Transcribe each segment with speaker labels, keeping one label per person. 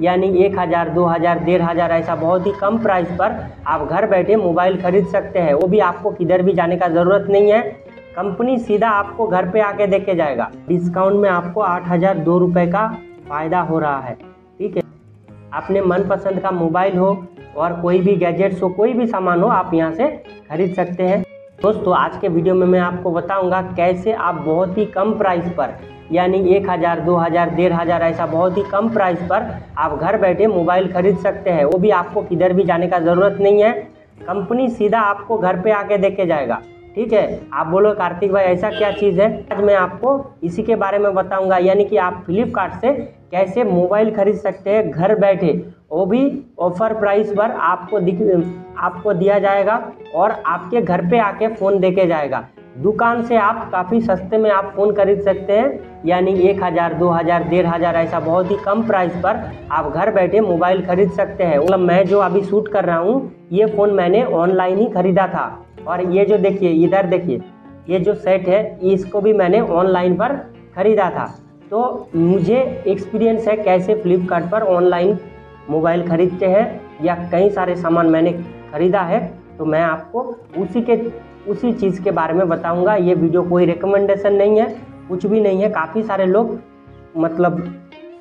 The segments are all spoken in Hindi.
Speaker 1: यानी एक हज़ार, दो हज़ार, डेढ़ हज़ार ऐसा बहुत ही कम प्राइस पर आप घर बैठे मोबाइल खरीद सकते हैं। वो भी आपको किधर भी जाने का ज़रूरत नहीं है। कंपनी सीधा आपको घर पे आके देके जाएगा। डिस्काउंट में आपको आठ हज़ार, दो रुपये का फ़ायदा हो रहा है। ठीक है? अपने मनपसंद का मोबाइल हो और कोई भी गैजेट्स हो, कोई भी सामान हो, आप यहाँ से खरीद सकते हैं। दोस्तों, आज के वीडियो में मैं आपको बताऊँगा कैसे आप बहुत ही कम प्राइस पर यानी एक हज़ार, दो हज़ार, डेढ़ हज़ार ऐसा बहुत ही कम प्राइस पर आप घर बैठे मोबाइल खरीद सकते हैं। वो भी आपको किधर भी जाने का ज़रूरत नहीं है। कंपनी सीधा आपको घर पे आके देके जाएगा। ठीक है? आप बोलो, कार्तिक भाई, ऐसा क्या चीज़ है? आज मैं आपको इसी के बारे में बताऊँगा। यानी कि आप फ्लिपकार्ट से कैसे मोबाइल खरीद सकते हैं घर बैठे। वो भी ऑफ़र प्राइस पर आपको दिख, आपको दिया जाएगा और आपके घर पे आके फ़ोन देके जाएगा। दुकान से आप काफ़ी सस्ते में आप फ़ोन खरीद सकते हैं, यानी एक हज़ार, दो हज़ार, डेढ़ हज़ार, ऐसा बहुत ही कम प्राइस पर आप घर बैठे मोबाइल खरीद सकते हैं। मतलब मैं जो अभी शूट कर रहा हूँ, ये फ़ोन मैंने ऑनलाइन ही खरीदा था। और ये जो देखिए, इधर देखिए, ये जो सेट है, इसको भी मैंने ऑनलाइन पर ख़रीदा था। तो मुझे एक्सपीरियंस है कैसे फ्लिपकार्ट पर ऑनलाइन मोबाइल खरीदते हैं, या कई सारे सामान मैंने ख़रीदा है। तो मैं आपको उसी के, उसी चीज़ के बारे में बताऊँगा। ये वीडियो कोई रिकमेंडेशन नहीं है, कुछ भी नहीं है। काफ़ी सारे लोग मतलब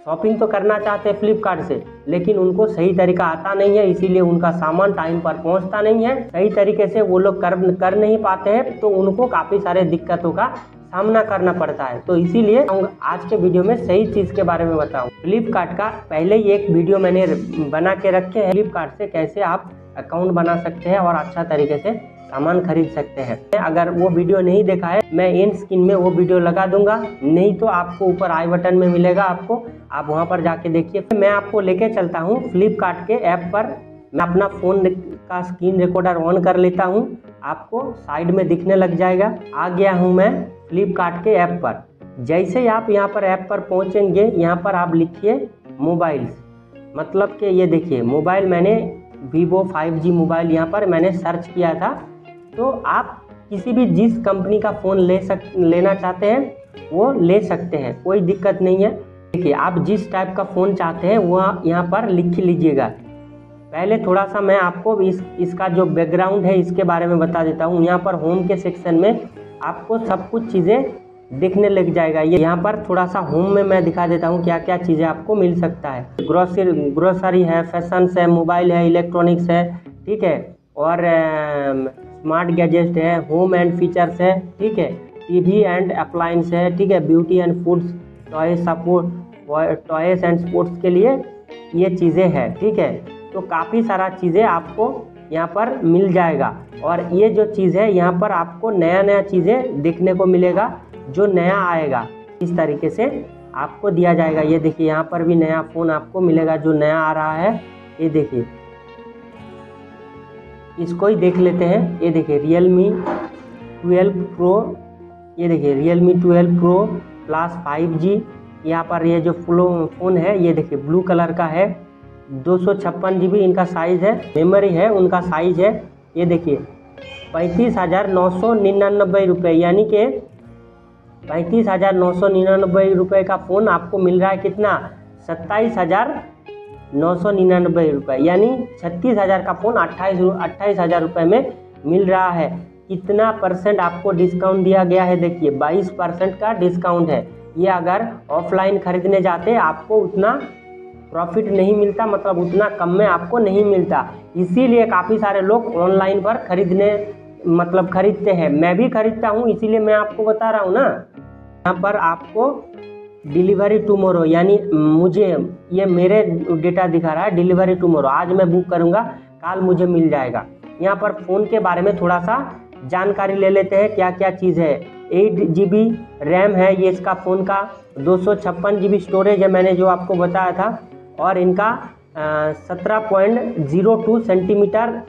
Speaker 1: शॉपिंग तो करना चाहते हैं फ्लिपकार्ट से, लेकिन उनको सही तरीका आता नहीं है, इसीलिए उनका सामान टाइम पर पहुँचता नहीं है। सही तरीके से वो लोग कर कर नहीं पाते हैं तो उनको काफ़ी सारे दिक्कतों का सामना करना पड़ता है। तो इसीलिए आज के वीडियो में सही चीज़ के बारे में बताऊँ। फ्लिपकार्ट का पहले ही एक वीडियो मैंने बना के रखे हैं। फ्लिपकार्ट से कैसे आप अकाउंट बना सकते हैं और अच्छा तरीके से सामान खरीद सकते हैं। अगर वो वीडियो नहीं देखा है, मैं एंड स्क्रीन में वो वीडियो लगा दूँगा। नहीं तो आपको ऊपर आई बटन में मिलेगा आपको। आप वहाँ पर जाके देखिए। मैं आपको लेके चलता हूँ फ्लिपकार्ट के ऐप पर। मैं अपना फ़ोन का स्क्रीन रिकॉर्डर ऑन कर लेता हूँ। आपको साइड में दिखने लग जाएगा। आ गया हूँ मैं फ्लिपकार्ट के ऐप पर। जैसे ही आप यहाँ पर ऐप पर पहुँचेंगे, यहाँ पर आप लिखिए मोबाइल्स मतलब कि ये देखिए मोबाइल मैंने वीवो 5G मोबाइल यहाँ पर मैंने सर्च किया था। तो आप किसी भी जिस कंपनी का फ़ोन ले सक, लेना चाहते हैं, वो ले सकते हैं, कोई दिक्कत नहीं है। देखिए, आप जिस टाइप का फ़ोन चाहते हैं, वह, यहाँ पर लिख लीजिएगा। पहले थोड़ा सा मैं आपको इस, इसका जो बैकग्राउंड है, इसके बारे में बता देता हूँ। यहाँ पर होम के सेक्शन में आपको सब कुछ चीज़ें दिखने लग जाएगा। ये यहाँ पर थोड़ा सा होम में मैं दिखा देता हूँ क्या क्या चीज़ें आपको मिल सकता है। ग्रोसरी ग्रोसरी है फ़ैशन है मोबाइल है इलेक्ट्रॉनिक्स है, ठीक है? और स्मार्ट गैजेट है होम एंड फीचर्स है, ठीक है? टीवी एंड अप्लाइंस है, ठीक है? Beauty and foods toys support toys and sports के लिए ये चीज़ें हैं, ठीक है? तो काफ़ी सारा चीज़ें आपको यहाँ पर मिल जाएगा। और ये जो चीज़ है, यहाँ पर आपको नया नया चीज़ें देखने को मिलेगा। जो नया आएगा, इस तरीके से आपको दिया जाएगा। ये देखिए, यहाँ पर भी नया फ़ोन आपको मिलेगा, जो नया आ रहा है। ये देखिए, इसको ही देख लेते हैं। ये देखिए रियल मी ट्वेल्व प्रो ये देखिए Realme twelve pro plus five G यहाँ पर ये जो फ्लो, फ़ोन है, ये देखिए, ब्लू कलर का है। दो सौ छप्पन जी बी इनका साइज़ है मेमोरी है, उनका साइज़ है। ये देखिए, पैंतीस हज़ार नौ सौ निन्यानबे रुपये यानी कि पैंतीस हज़ार नौ सौ निन्यानबे रुपये का फ़ोन आपको मिल रहा है कितना? सत्ताईस हज़ार नौ सौ निन्यानबे रुपये यानी छत्तीस हज़ार का फ़ोन अट्ठाईस अट्ठाईस हज़ार रुपये में मिल रहा है। कितना परसेंट आपको डिस्काउंट दिया गया है? देखिए, बाईस परसेंट का डिस्काउंट है। ये अगर ऑफलाइन खरीदने जाते, आपको उतना प्रॉफिट नहीं मिलता मतलब उतना कम में आपको नहीं मिलता। इसीलिए काफ़ी सारे लोग ऑनलाइन पर खरीदने मतलब खरीदते हैं। मैं भी खरीदता हूँ, इसीलिए मैं आपको बता रहा हूँ ना। यहाँ पर आपको डिलीवरी टुमोरो, यानी मुझे ये मेरे डेटा दिखा रहा है, डिलीवरी टुमोरो। आज मैं बुक करूँगा, कल मुझे मिल जाएगा। यहाँ पर फ़ोन के बारे में थोड़ा सा जानकारी ले लेते हैं क्या क्या चीज़ है। एट जी बी रैम है, ये इसका फ़ोन का। दो सौ छप्पन जी बी स्टोरेज है, मैंने जो आपको बताया था। और इनका सत्रह पॉइंट ज़ीरो टू सेंटीमीटर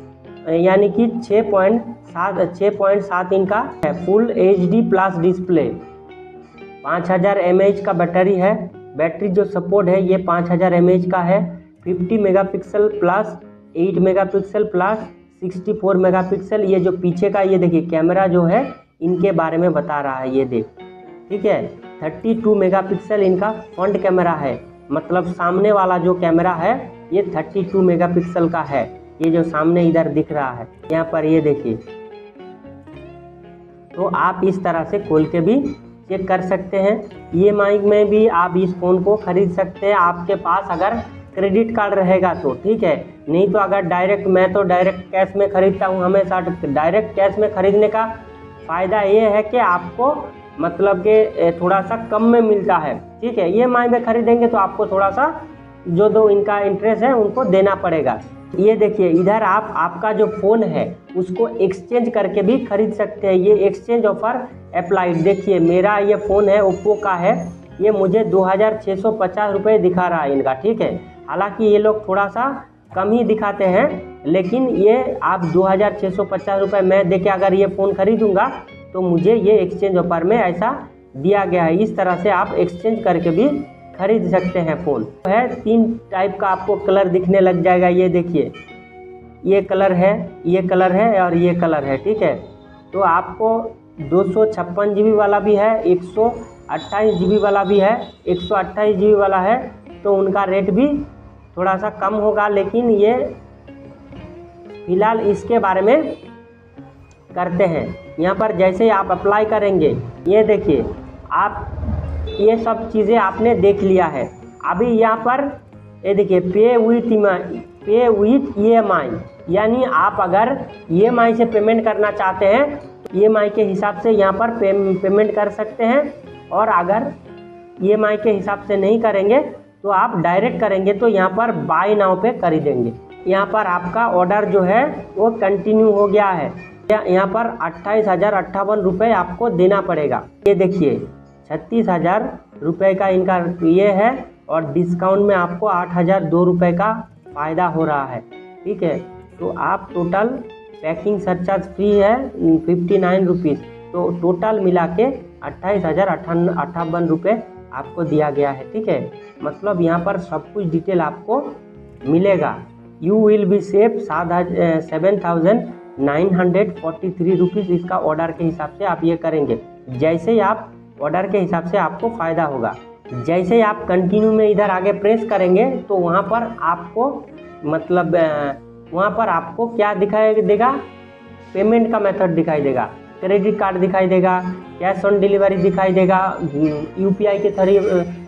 Speaker 1: यानी कि छः पॉइंट सात छः पॉइंट सात इनका है full H D plus display पाँच हज़ार एम का बैटरी है। बैटरी जो सपोर्ट है, ये पाँच हज़ार एम का है। Fifty megapixel plus eight megapixel plus sixty four megapixel ये जो पीछे का, ये देखिए कैमरा जो है, इनके बारे में बता रहा है, ये देख। ठीक है? थर्टी टू मेगा पिक्सल इनका फ्रंट कैमरा है। मतलब सामने वाला जो कैमरा है, ये 32 मेगापिक्सल का है। ये जो सामने इधर दिख रहा है, यहाँ पर ये देखिए। तो आप इस तरह से खोल के भी चेक कर सकते हैं। ई एम में भी आप इस फ़ोन को ख़रीद सकते हैं। आपके पास अगर क्रेडिट कार्ड रहेगा तो ठीक है? नहीं तो अगर डायरेक्ट मैं तो डायरेक्ट कैश में ख़रीदता हूँ हमेशा डायरेक्ट कैश में ख़रीदने का फ़ायदा ये है कि आपको मतलब कि थोड़ा सा कम में मिलता है, ठीक है? ई में ख़रीदेंगे तो आपको थोड़ा सा जो दो इनका इंटरेस्ट है उनको देना पड़ेगा। ये देखिए, इधर आप, आपका जो फ़ोन है, उसको एक्सचेंज करके भी खरीद सकते हैं। ये एक्सचेंज ऑफ़र अप्लाइड देखिए, मेरा ये फ़ोन है ओप्पो का है। ये मुझे दो हज़ार छः सौ पचास रुपये दिखा रहा है इनका, ठीक है? हालाँकि ये लोग थोड़ा सा कम ही दिखाते हैं, लेकिन ये आप दो हज़ार छः सौ पचास रुपये मैं देखे अगर ये फ़ोन खरीदूँगा तो मुझे ये एक्सचेंज ऑफ़र में ऐसा दिया गया है। इस तरह से आप एक्सचेंज करके भी खरीद सकते हैं फ़ोन है, तीन टाइप का आपको कलर दिखने लग जाएगा, ये देखिए। ये कलर है, ये कलर है और ये कलर है, ठीक है? तो आपको दो सौ छप्पन जी वाला भी है, एक सौ अट्ठाईस जी वाला भी है, एक सौ अट्ठाईस जी वाला है तो उनका रेट भी थोड़ा सा कम होगा, लेकिन ये फ़िलहाल इसके बारे में करते हैं। यहाँ पर जैसे आप अप्लाई करेंगे, ये देखिए, आप ये सब चीज़ें आपने देख लिया है। अभी यहाँ पर ये देखिए पे विथ पे विथ ई एम आई यानी आप अगर ई एम आई से पेमेंट करना चाहते हैं ई एम आई के हिसाब से यहाँ पर पे, पेमेंट कर सकते हैं। और अगर ई एम आई के हिसाब से नहीं करेंगे तो आप डायरेक्ट करेंगे तो यहाँ पर बाई नाव पे खरीदेंगे। यहाँ पर आपका ऑर्डर जो है वो कंटिन्यू हो गया है। यहाँ पर अट्ठाईस हज़ार अट्ठावन रुपये आपको देना पड़ेगा। ये देखिए छत्तीस हज़ार रुपये का इनका ये है और डिस्काउंट में आपको आठ हज़ार दो रुपये का फ़ायदा हो रहा है। ठीक है? तो आप टोटल पैकिंग सरचार्ज फ्री है, फिफ्टी नाइन रुपीज़ तो टोटल मिला के अट्ठाईस हज़ार अट्ठान अट्ठावन रुपये आपको दिया गया है। ठीक है? मतलब यहाँ पर सब कुछ डिटेल आपको मिलेगा। यू विल बी सेफ़ सात seven thousand nine hundred forty three rupees इसका ऑर्डर के हिसाब से आप ये करेंगे। जैसे ही आप ऑर्डर के हिसाब से आपको फ़ायदा होगा। जैसे ही आप कंटिन्यू में इधर आगे प्रेस करेंगे तो वहाँ पर आपको मतलब वहाँ पर आपको क्या दिखाई देगा? पेमेंट का मेथड दिखाई देगा। क्रेडिट कार्ड दिखाई देगा कैश ऑन डिलीवरी दिखाई देगा यूपीआई के थ्री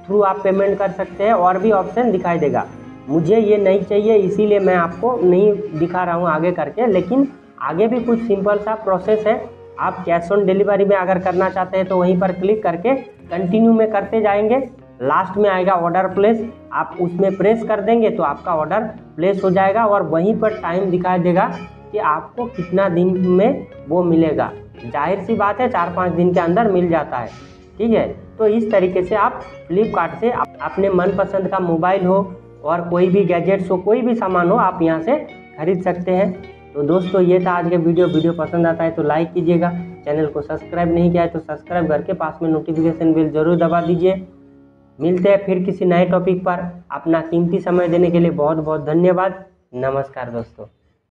Speaker 1: थ्रू आप पेमेंट कर सकते हैं, और भी ऑप्शन दिखाई देगा। मुझे ये नहीं चाहिए, इसीलिए मैं आपको नहीं दिखा रहा हूँ आगे करके, लेकिन आगे भी कुछ सिंपल सा प्रोसेस है। आप कैश ऑन डिलीवरी में अगर करना चाहते हैं तो वहीं पर क्लिक करके कंटिन्यू में करते जाएँगे। लास्ट में आएगा ऑर्डर प्लेस आप उसमें प्रेस कर देंगे तो आपका ऑर्डर प्लेस हो जाएगा और वहीं पर टाइम दिखाई देगा कि आपको कितना दिन में वो मिलेगा। ज़ाहिर सी बात है चार पाँच दिन के अंदर मिल जाता है। ठीक है? तो इस तरीके से आप फ्लिपकार्ट से अपने मनपसंद का मोबाइल हो और कोई भी गैजेट्स हो, कोई भी सामान हो, आप यहाँ से खरीद सकते हैं। तो दोस्तों, ये था आज का वीडियो। वीडियो पसंद आता है तो लाइक कीजिएगा। चैनल को सब्सक्राइब नहीं किया है तो सब्सक्राइब करके पास में नोटिफिकेशन बिल ज़रूर दबा दीजिए। मिलते हैं फिर किसी नए टॉपिक पर। अपना कीमती समय देने के लिए बहुत बहुत धन्यवाद। नमस्कार दोस्तों।